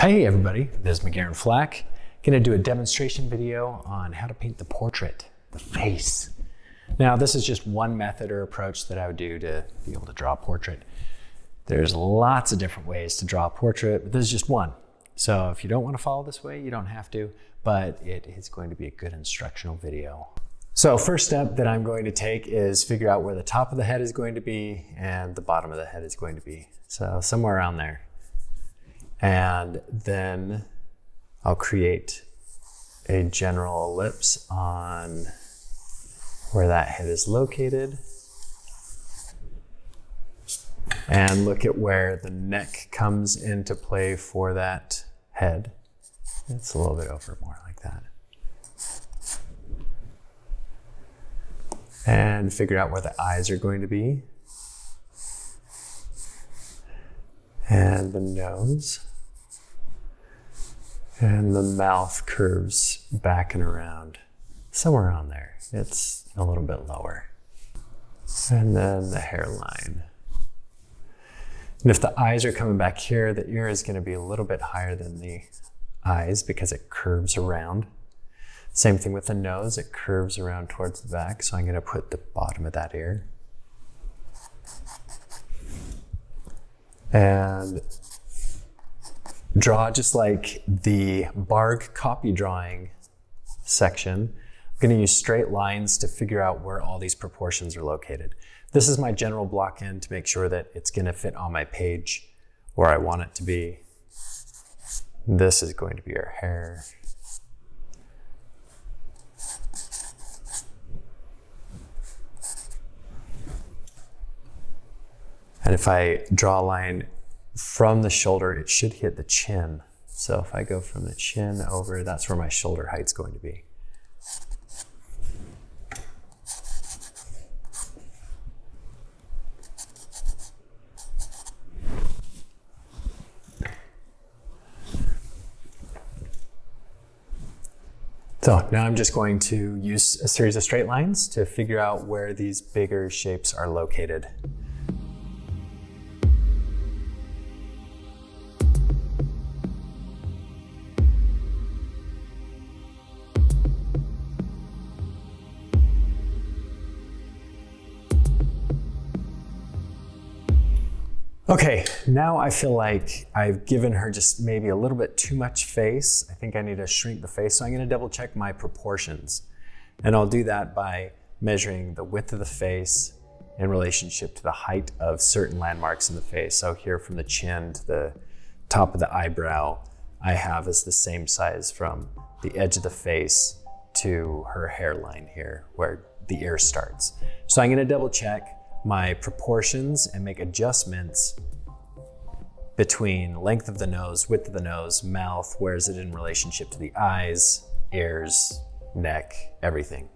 Hey everybody, this is McGarren Flack. Gonna do a demonstration video on how to paint the portrait, the face. Now this is just one method or approach that I would do to be able to draw a portrait. There's lots of different ways to draw a portrait, but this is just one. So if you don't wanna follow this way, you don't have to, but it is going to be a good instructional video. So first step that I'm going to take is figure out where the top of the head is going to be and the bottom of the head is going to be. So somewhere around there. And then I'll create a general ellipse on where that head is located. And look at where the neck comes into play for that head. It's a little bit over more like that. And figure out where the eyes are going to be. And the nose. And the mouth curves back and around, somewhere on there. It's a little bit lower. And then the hairline. And if the eyes are coming back here, the ear is going to be a little bit higher than the eyes because it curves around. Same thing with the nose, it curves around towards the back. So I'm going to put the bottom of that ear. And draw just like the Bargue copy drawing section. I'm going to use straight lines to figure out where all these proportions are located. This is my general block in to make sure that it's going to fit on my page where I want it to be. This is going to be our hair. And if I draw a line from the shoulder, it should hit the chin. So if I go from the chin over, that's where my shoulder height's going to be. So now I'm just going to use a series of straight lines to figure out where these bigger shapes are located. Okay, now I feel like I've given her just maybe a little bit too much face. I think I need to shrink the face, so I'm gonna double check my proportions. And I'll do that by measuring the width of the face in relationship to the height of certain landmarks in the face. So here from the chin to the top of the eyebrow, I have is the same size from the edge of the face to her hairline here where the ear starts. So I'm gonna double check my proportions and make adjustments between length of the nose, width of the nose, mouth, where is it in relationship to the eyes, ears, neck, everything.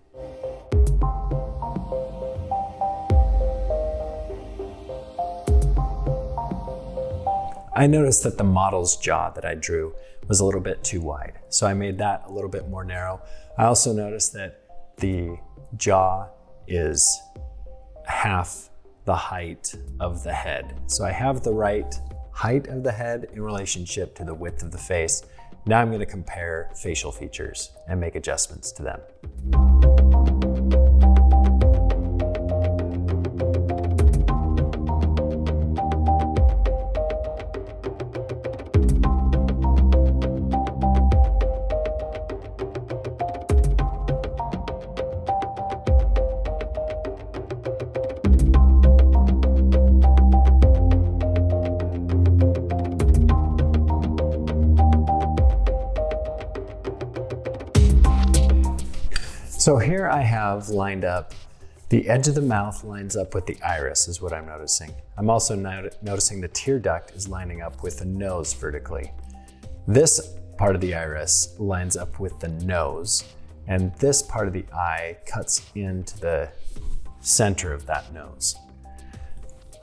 I noticed that the model's jaw that I drew was a little bit too wide, so I made that a little bit more narrow. I also noticed that the jaw is half the height of the head. So I have the right height of the head in relationship to the width of the face. Now I'm gonna compare facial features and make adjustments to them. Lined up the edge of the mouth lines up with the iris is what I'm noticing. I'm also not noticing the tear duct is lining up with the nose vertically. This part of the iris lines up with the nose and this part of the eye cuts into the center of that nose.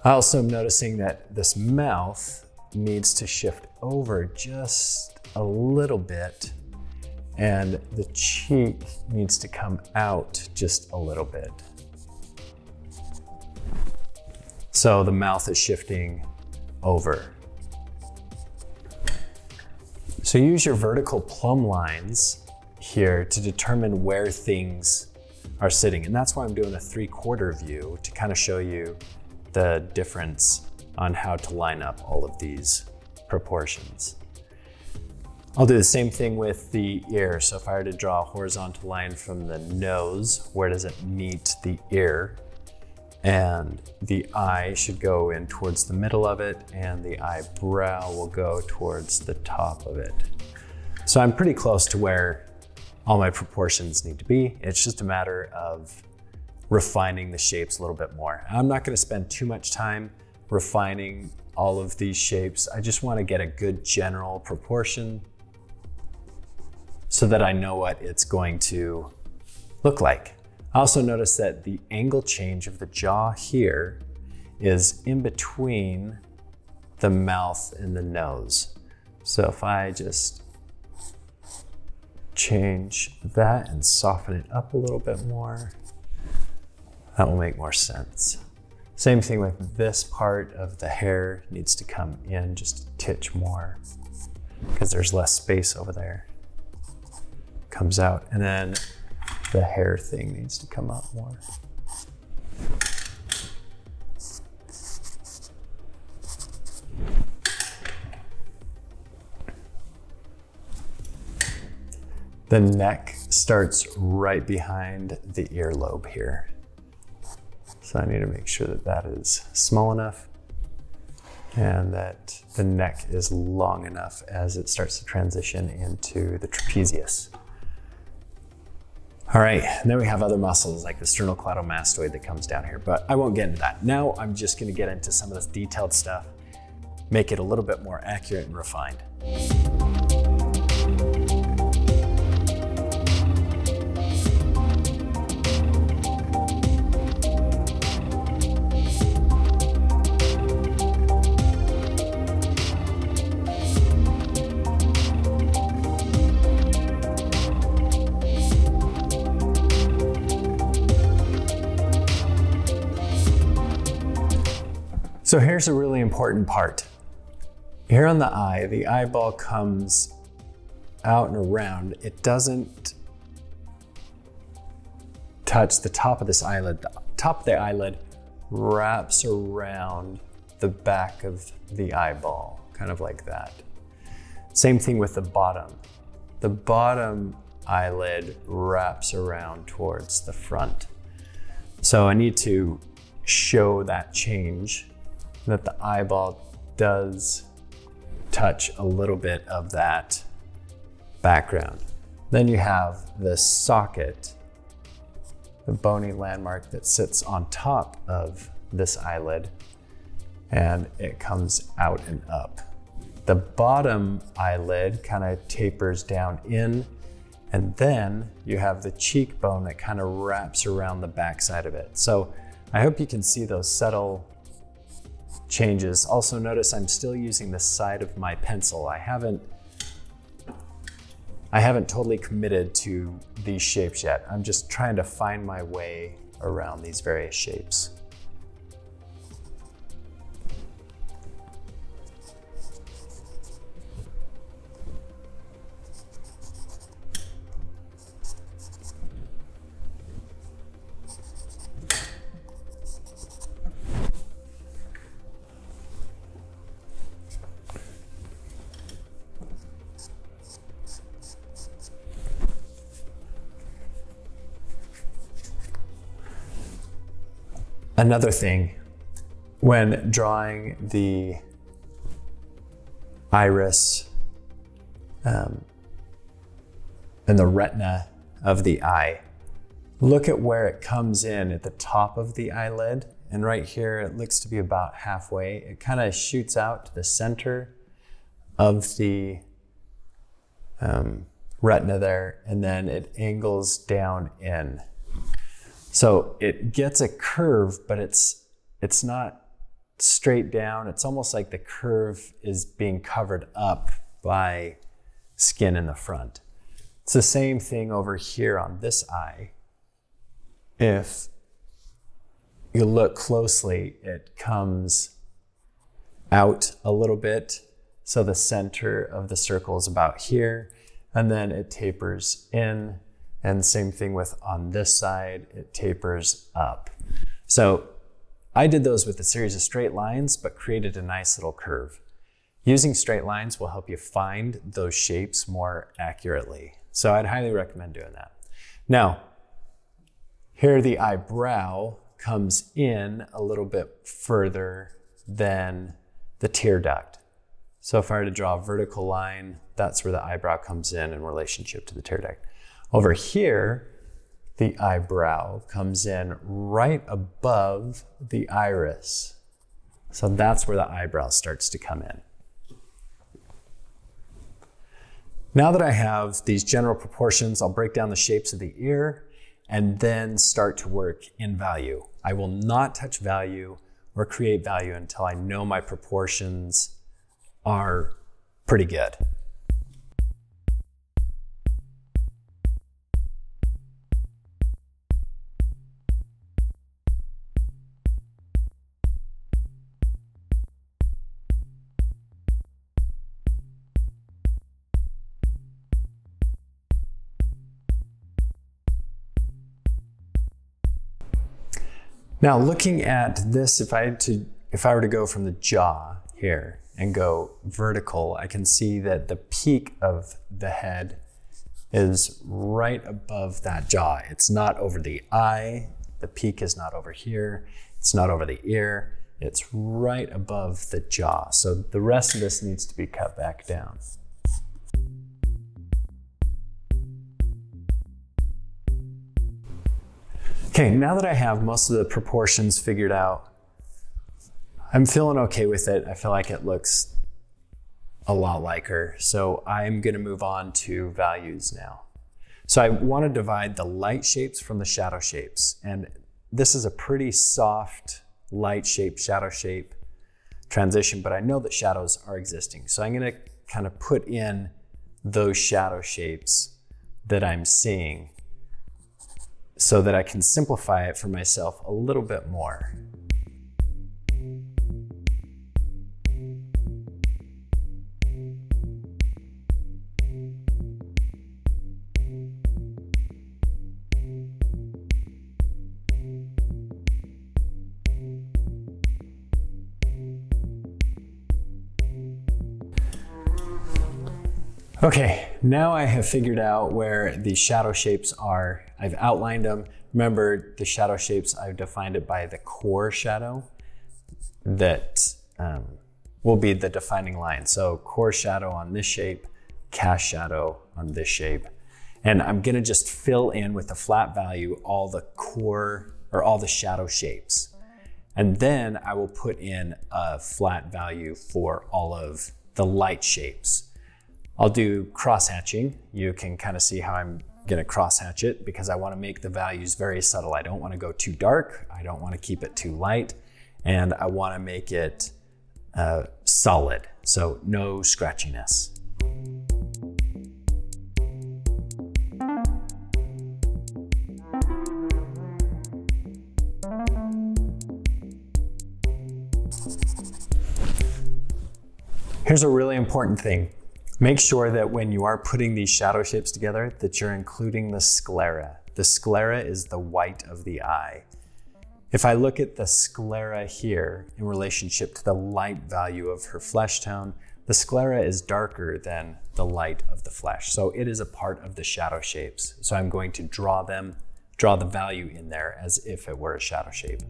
I also am noticing that this mouth needs to shift over just a little bit and the cheek needs to come out just a little bit. So the mouth is shifting over. So use your vertical plumb lines here to determine where things are sitting. And that's why I'm doing a three quarter view to kind of show you the difference on how to line up all of these proportions. I'll do the same thing with the ear. So if I were to draw a horizontal line from the nose, where does it meet the ear? And the eye should go in towards the middle of it and the eyebrow will go towards the top of it. So I'm pretty close to where all my proportions need to be. It's just a matter of refining the shapes a little bit more. I'm not gonna spend too much time refining all of these shapes. I just wanna get a good general proportion so that I know what it's going to look like. I also notice that the angle change of the jaw here is in between the mouth and the nose. So if I just change that and soften it up a little bit more, that will make more sense. Same thing with this part of the hair needs to come in just a titch more because there's less space over there. Comes out and then the hair thing needs to come up more. The neck starts right behind the earlobe here. So I need to make sure that that is small enough and that the neck is long enough as it starts to transition into the trapezius. All right, and then we have other muscles like the sternocleidomastoid that comes down here, but I won't get into that. Now I'm just gonna get into some of this detailed stuff, make it a little bit more accurate and refined. So here's a really important part. Here on the eye, the eyeball comes out and around. It doesn't touch the top of this eyelid. The top of the eyelid wraps around the back of the eyeball, kind of like that. Same thing with the bottom. The bottom eyelid wraps around towards the front. So I need to show that change that the eyeball does touch a little bit of that background. Then you have the socket, the bony landmark that sits on top of this eyelid and it comes out and up. The bottom eyelid kind of tapers down in and then you have the cheekbone that kind of wraps around the backside of it. So I hope you can see those subtle changes. Also notice I'm still using the side of my pencil. I haven't I haven't totally committed to these shapes yet. I'm just trying to find my way around these various shapes. Another thing, when drawing the iris um, and the retina of the eye, look at where it comes in at the top of the eyelid. And right here, it looks to be about halfway. It kind of shoots out to the center of the um, retina there, and then it angles down in. So it gets a curve, but it's it's not straight down. It's almost like the curve is being covered up by skin in the front. It's the same thing over here on this eye. If you look closely, it comes out a little bit. So the center of the circle is about here, and then it tapers in. And same thing with on this side, it tapers up. So I did those with a series of straight lines, but created a nice little curve. Using straight lines will help you find those shapes more accurately. So I'd highly recommend doing that. Now, here the eyebrow comes in a little bit further than the tear duct. So if I were to draw a vertical line, that's where the eyebrow comes in in relationship to the tear duct. Over here, the eyebrow comes in right above the iris. So that's where the eyebrow starts to come in. Now that I have these general proportions, I'll break down the shapes of the ear and then start to work in value. I will not touch value or create value until I know my proportions are pretty good. Now looking at this, if I had to, if I were to go from the jaw here and go vertical, I can see that the peak of the head is right above that jaw. It's not over the eye. The peak is not over here. It's not over the ear. It's right above the jaw. So the rest of this needs to be cut back down. Okay, now that I have most of the proportions figured out, I'm feeling okay with it. I feel like it looks a lot like her. So I'm gonna move on to values now. So I wanna divide the light shapes from the shadow shapes. And this is a pretty soft light shape, shadow shape transition, but I know that shadows are existing. So I'm gonna kind of put in those shadow shapes that I'm seeing so that I can simplify it for myself a little bit more. Okay, now I have figured out where the shadow shapes are. I've outlined them. Remember the shadow shapes, I've defined it by the core shadow that um, will be the defining line. So core shadow on this shape, cast shadow on this shape. And I'm gonna just fill in with a flat value all the core or all the shadow shapes. And then I will put in a flat value for all of the light shapes. I'll do cross hatching. You can kind of see how I'm gonna cross hatch it because I wanna make the values very subtle. I don't wanna go too dark. I don't wanna keep it too light. And I wanna make it uh, solid, so no scratchiness. Here's a really important thing. Make sure that when you are putting these shadow shapes together that you're including the sclera. The sclera is the white of the eye. If I look at the sclera here in relationship to the light value of her flesh tone, the sclera is darker than the light of the flesh. So it is a part of the shadow shapes. So I'm going to draw them, draw the value in there as if it were a shadow shape.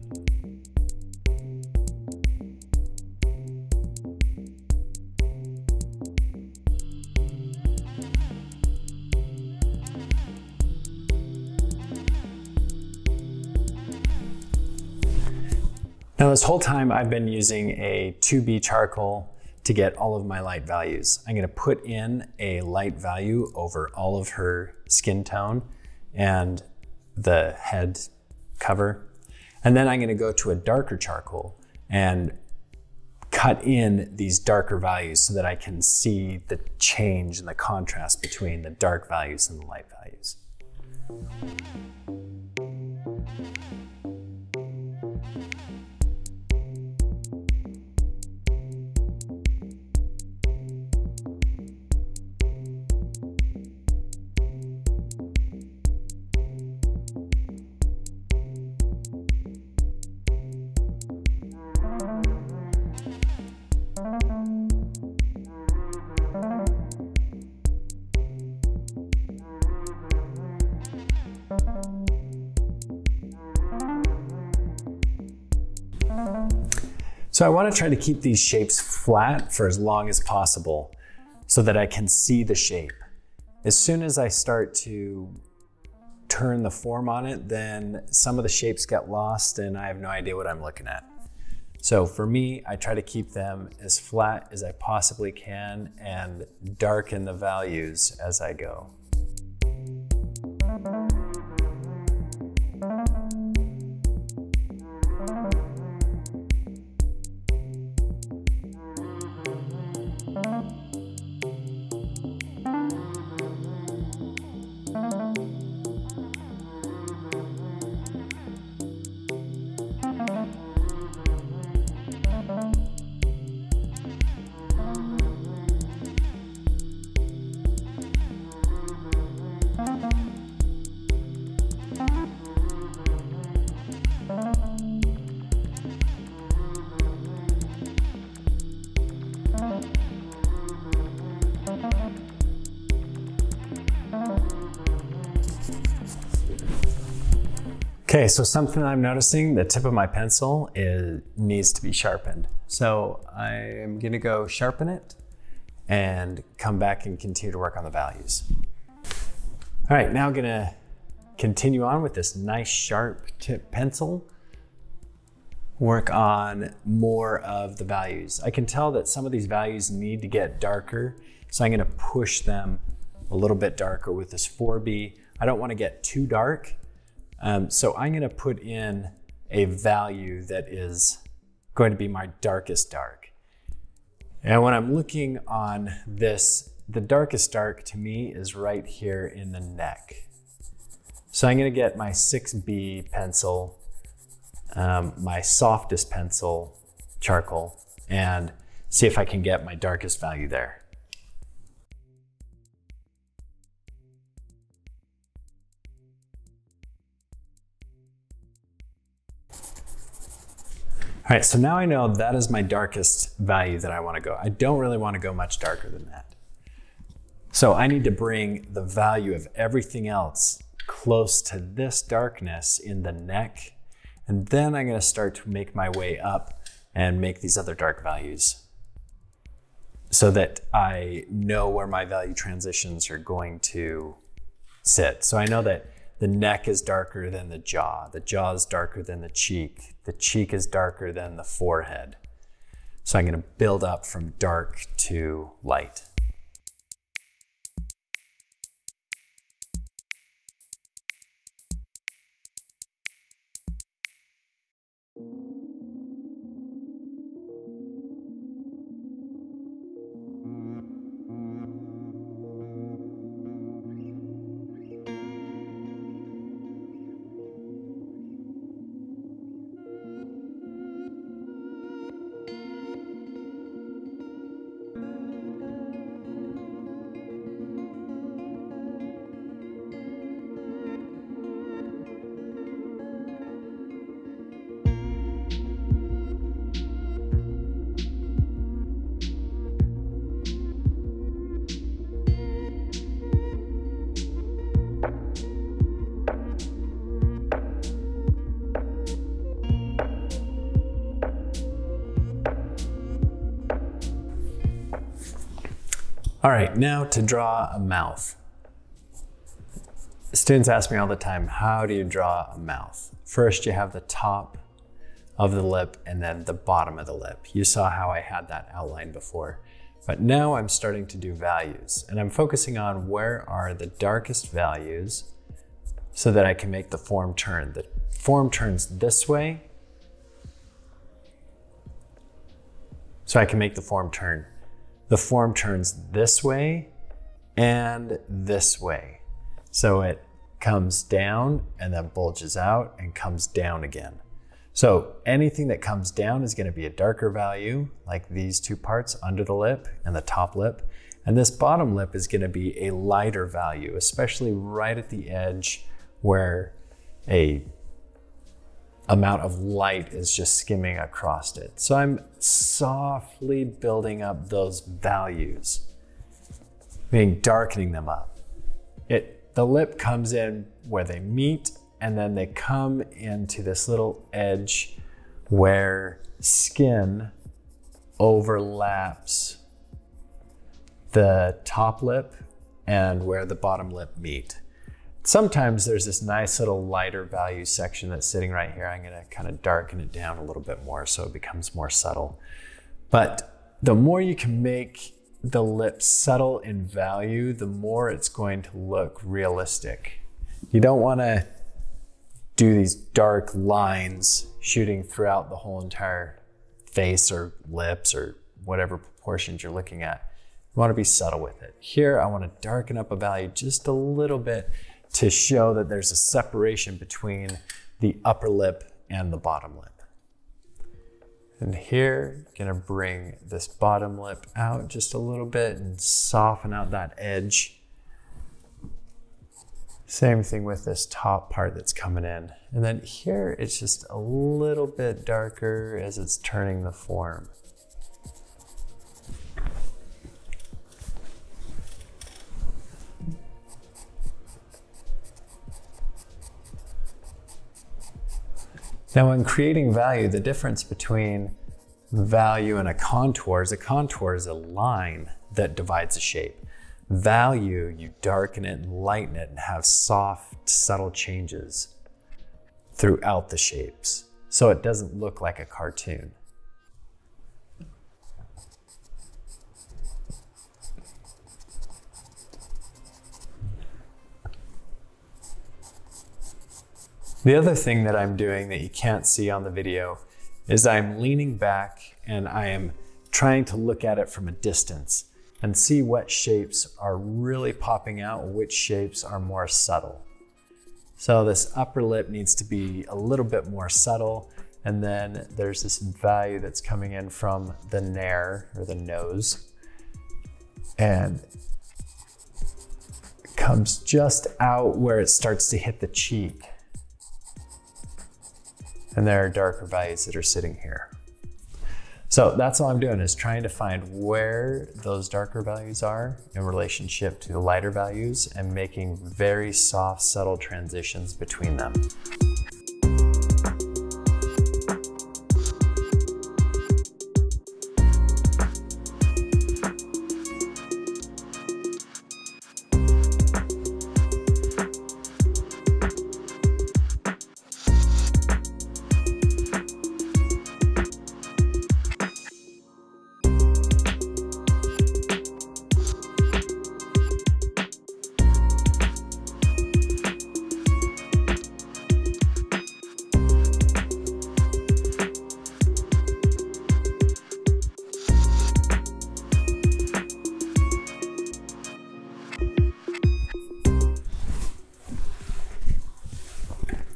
Now this whole time I've been using a 2B charcoal to get all of my light values. I'm gonna put in a light value over all of her skin tone and the head cover. And then I'm gonna go to a darker charcoal and cut in these darker values so that I can see the change and the contrast between the dark values and the light values. So I want to try to keep these shapes flat for as long as possible so that I can see the shape. As soon as I start to turn the form on it, then some of the shapes get lost and I have no idea what I'm looking at. So for me, I try to keep them as flat as I possibly can and darken the values as I go. Okay, so something I'm noticing, the tip of my pencil is, needs to be sharpened. So I'm gonna go sharpen it and come back and continue to work on the values. All right, now I'm gonna continue on with this nice sharp tip pencil, work on more of the values. I can tell that some of these values need to get darker, so I'm gonna push them a little bit darker with this 4B. I don't wanna get too dark, um, so I'm going to put in a value that is going to be my darkest dark. And when I'm looking on this, the darkest dark to me is right here in the neck. So I'm going to get my 6B pencil, um, my softest pencil, charcoal, and see if I can get my darkest value there. All right, so now I know that is my darkest value that I want to go. I don't really want to go much darker than that. So I need to bring the value of everything else close to this darkness in the neck. And then I'm going to start to make my way up and make these other dark values so that I know where my value transitions are going to sit. So I know that the neck is darker than the jaw. The jaw is darker than the cheek. The cheek is darker than the forehead. So I'm going to build up from dark to light. Right, now to draw a mouth. Students ask me all the time, how do you draw a mouth? First, you have the top of the lip and then the bottom of the lip. You saw how I had that outline before. But now I'm starting to do values and I'm focusing on where are the darkest values so that I can make the form turn. The form turns this way. So I can make the form turn the form turns this way and this way. So it comes down and then bulges out and comes down again. So anything that comes down is gonna be a darker value, like these two parts under the lip and the top lip. And this bottom lip is gonna be a lighter value, especially right at the edge where a amount of light is just skimming across it. So I'm softly building up those values, meaning darkening them up. It, the lip comes in where they meet and then they come into this little edge where skin overlaps the top lip and where the bottom lip meet. Sometimes there's this nice little lighter value section that's sitting right here. I'm gonna kind of darken it down a little bit more so it becomes more subtle. But the more you can make the lip subtle in value, the more it's going to look realistic. You don't wanna do these dark lines shooting throughout the whole entire face or lips or whatever proportions you're looking at. You want to be subtle with it. Here, I want to darken up a value just a little bit to show that there's a separation between the upper lip and the bottom lip. And here, gonna bring this bottom lip out just a little bit and soften out that edge. Same thing with this top part that's coming in. And then here, it's just a little bit darker as it's turning the form. Now in creating value, the difference between value and a contour is a contour is a line that divides a shape. Value, you darken it and lighten it and have soft, subtle changes throughout the shapes. So it doesn't look like a cartoon. The other thing that I'm doing that you can't see on the video is I'm leaning back and I am trying to look at it from a distance and see what shapes are really popping out, which shapes are more subtle. So this upper lip needs to be a little bit more subtle. And then there's this value that's coming in from the nair or the nose. And comes just out where it starts to hit the cheek. And there are darker values that are sitting here. So that's all I'm doing is trying to find where those darker values are in relationship to the lighter values and making very soft, subtle transitions between them.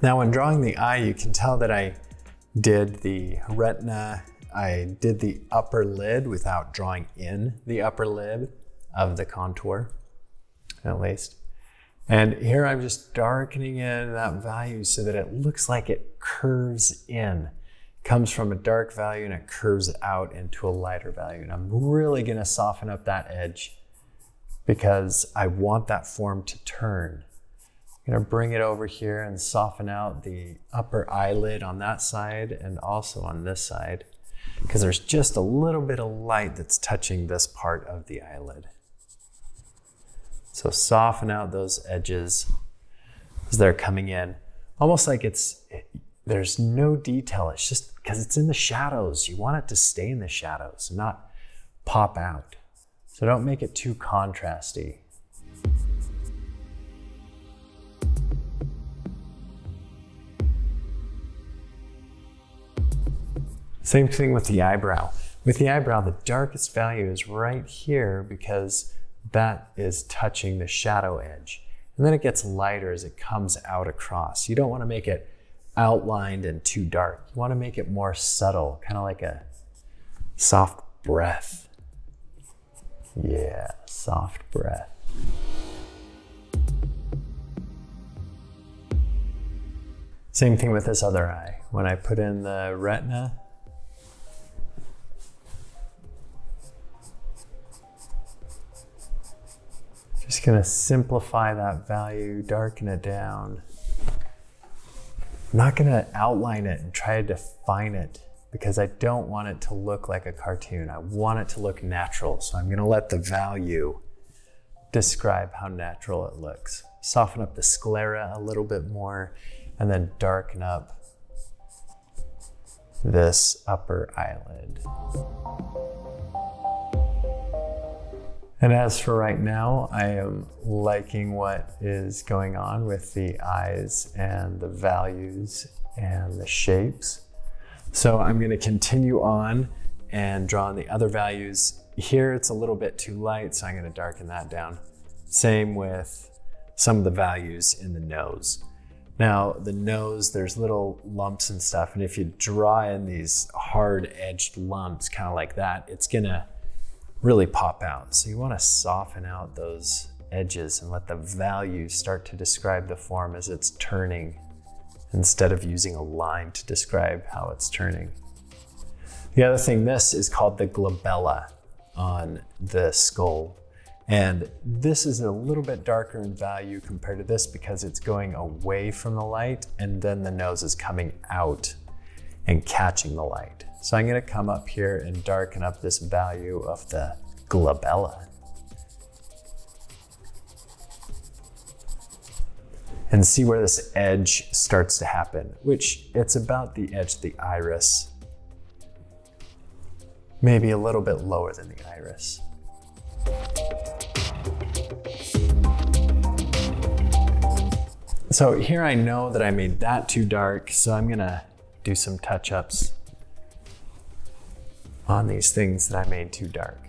Now when drawing the eye, you can tell that I did the retina, I did the upper lid without drawing in the upper lid of the contour, at least. And here I'm just darkening in that value so that it looks like it curves in. Comes from a dark value and it curves out into a lighter value. And I'm really gonna soften up that edge because I want that form to turn. I'm gonna bring it over here and soften out the upper eyelid on that side and also on this side because there's just a little bit of light that's touching this part of the eyelid. So soften out those edges as they're coming in. Almost like it's, there's no detail. It's just because it's in the shadows. You want it to stay in the shadows, not pop out. So don't make it too contrasty. Same thing with the eyebrow. With the eyebrow, the darkest value is right here because that is touching the shadow edge. And then it gets lighter as it comes out across. You don't want to make it outlined and too dark. You want to make it more subtle, kind of like a soft breath. Yeah, soft breath. Same thing with this other eye. When I put in the retina, Just gonna simplify that value, darken it down. I'm not gonna outline it and try to define it because I don't want it to look like a cartoon. I want it to look natural. So I'm gonna let the value describe how natural it looks. Soften up the sclera a little bit more and then darken up this upper eyelid. And as for right now, I am liking what is going on with the eyes and the values and the shapes. So I'm gonna continue on and draw on the other values. Here it's a little bit too light, so I'm gonna darken that down. Same with some of the values in the nose. Now, the nose, there's little lumps and stuff, and if you draw in these hard edged lumps, kind of like that, it's gonna really pop out. So you wanna soften out those edges and let the value start to describe the form as it's turning instead of using a line to describe how it's turning. The other thing, this is called the glabella on the skull. And this is a little bit darker in value compared to this because it's going away from the light and then the nose is coming out and catching the light. So I'm gonna come up here and darken up this value of the glabella. And see where this edge starts to happen, which it's about the edge of the iris. Maybe a little bit lower than the iris. So here I know that I made that too dark, so I'm gonna do some touch-ups on these things that I made too dark.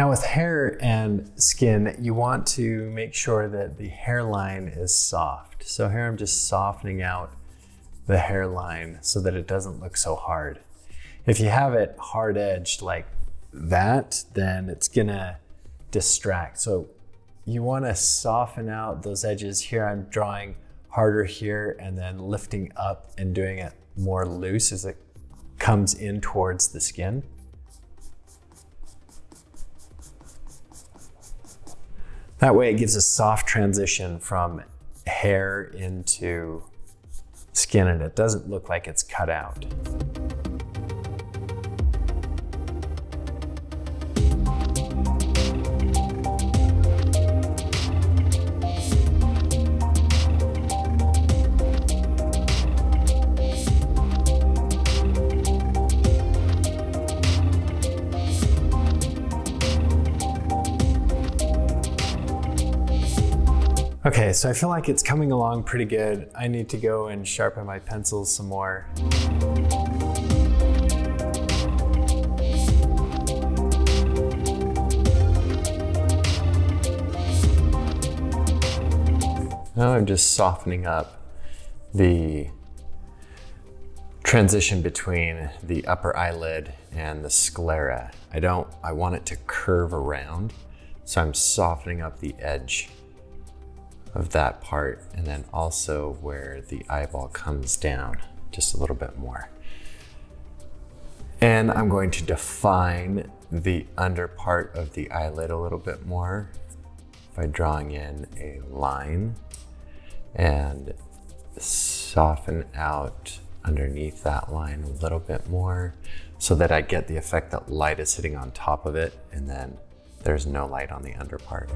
Now with hair and skin, you want to make sure that the hairline is soft. So here I'm just softening out the hairline so that it doesn't look so hard. If you have it hard edged like that, then it's gonna distract. So you wanna soften out those edges. Here I'm drawing harder here and then lifting up and doing it more loose as it comes in towards the skin. That way it gives a soft transition from hair into skin and it doesn't look like it's cut out. Okay, so I feel like it's coming along pretty good. I need to go and sharpen my pencils some more. Now I'm just softening up the transition between the upper eyelid and the sclera. I don't, I want it to curve around, so I'm softening up the edge of that part and then also where the eyeball comes down just a little bit more. And I'm going to define the under part of the eyelid a little bit more by drawing in a line and soften out underneath that line a little bit more so that I get the effect that light is sitting on top of it and then there's no light on the under part.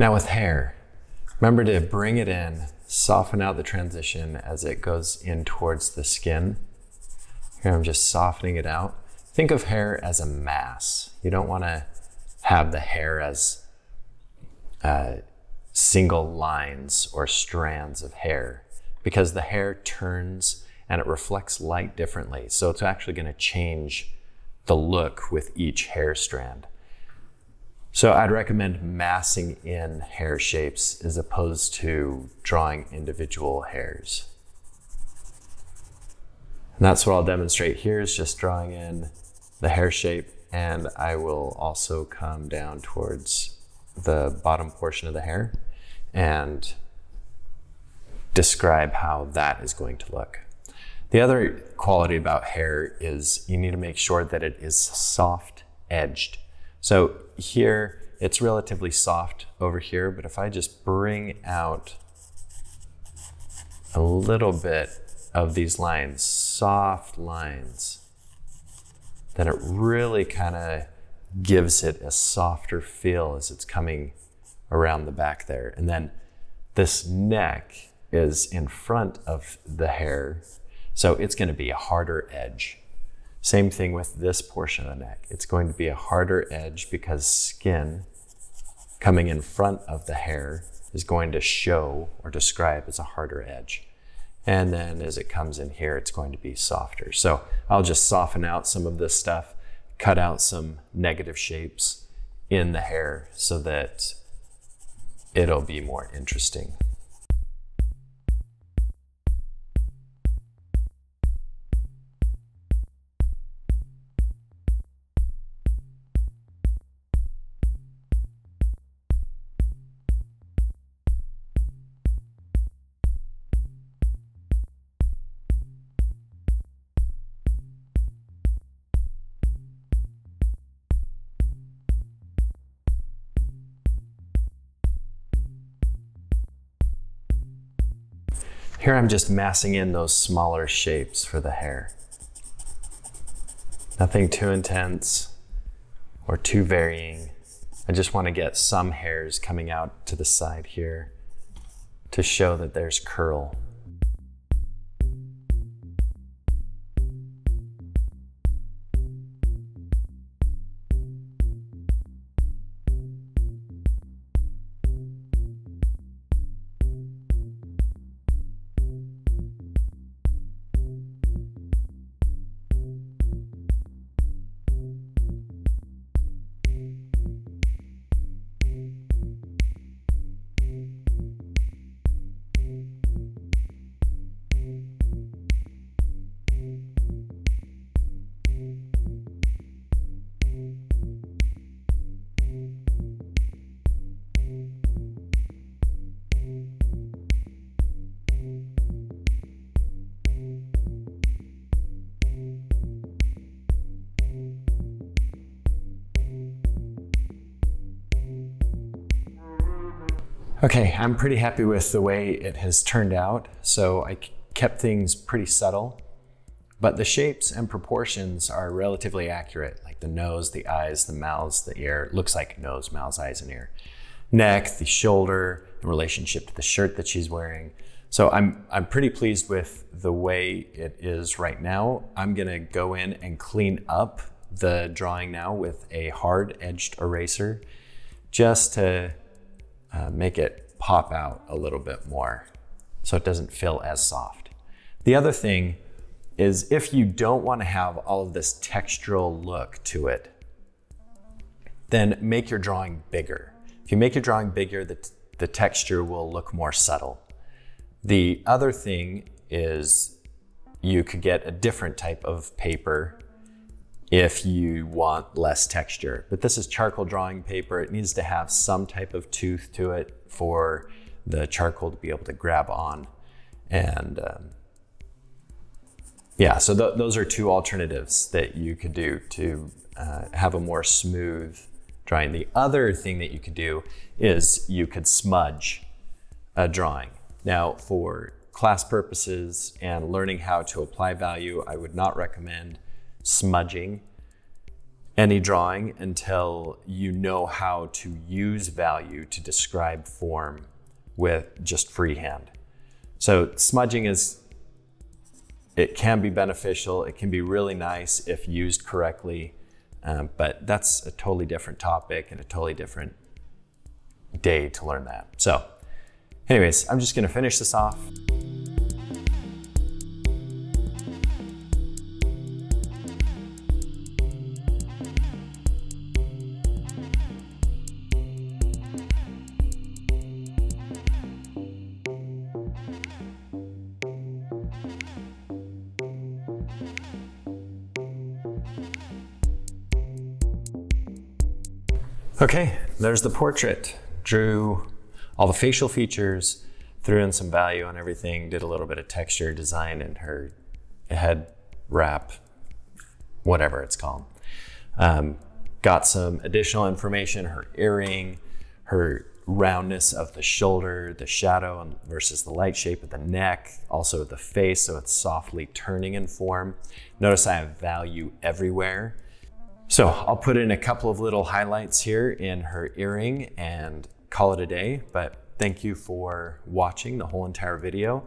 Now with hair, remember to bring it in, soften out the transition as it goes in towards the skin. Here I'm just softening it out. Think of hair as a mass. You don't want to have the hair as uh, single lines or strands of hair because the hair turns and it reflects light differently. So it's actually going to change the look with each hair strand. So I'd recommend massing in hair shapes as opposed to drawing individual hairs. And that's what I'll demonstrate here is just drawing in the hair shape and I will also come down towards the bottom portion of the hair and describe how that is going to look. The other quality about hair is you need to make sure that it is soft edged. So here it's relatively soft over here, but if I just bring out a little bit of these lines, soft lines, then it really kind of gives it a softer feel as it's coming around the back there. And then this neck is in front of the hair, so it's going to be a harder edge. Same thing with this portion of the neck. It's going to be a harder edge because skin coming in front of the hair is going to show or describe as a harder edge. And then as it comes in here, it's going to be softer. So I'll just soften out some of this stuff, cut out some negative shapes in the hair so that it'll be more interesting. Here I'm just massing in those smaller shapes for the hair. Nothing too intense or too varying. I just want to get some hairs coming out to the side here to show that there's curl. Okay, I'm pretty happy with the way it has turned out. So I kept things pretty subtle, but the shapes and proportions are relatively accurate, like the nose, the eyes, the mouths, the ear. looks like nose, mouths, eyes, and ear. Neck, the shoulder, in relationship to the shirt that she's wearing. So I'm, I'm pretty pleased with the way it is right now. I'm gonna go in and clean up the drawing now with a hard edged eraser just to uh, make it pop out a little bit more so it doesn't feel as soft. The other thing is if you don't want to have all of this textural look to it, then make your drawing bigger. If you make your drawing bigger, the, the texture will look more subtle. The other thing is you could get a different type of paper if you want less texture. But this is charcoal drawing paper. It needs to have some type of tooth to it for the charcoal to be able to grab on. And um, yeah, so th those are two alternatives that you could do to uh, have a more smooth drawing. The other thing that you could do is you could smudge a drawing. Now for class purposes and learning how to apply value, I would not recommend smudging any drawing until you know how to use value to describe form with just freehand. So smudging is, it can be beneficial. It can be really nice if used correctly, um, but that's a totally different topic and a totally different day to learn that. So anyways, I'm just gonna finish this off. Okay, there's the portrait. Drew all the facial features, threw in some value on everything, did a little bit of texture design in her head wrap, whatever it's called. Um, got some additional information, her earring, her roundness of the shoulder, the shadow versus the light shape of the neck, also the face, so it's softly turning in form. Notice I have value everywhere. So I'll put in a couple of little highlights here in her earring and call it a day, but thank you for watching the whole entire video.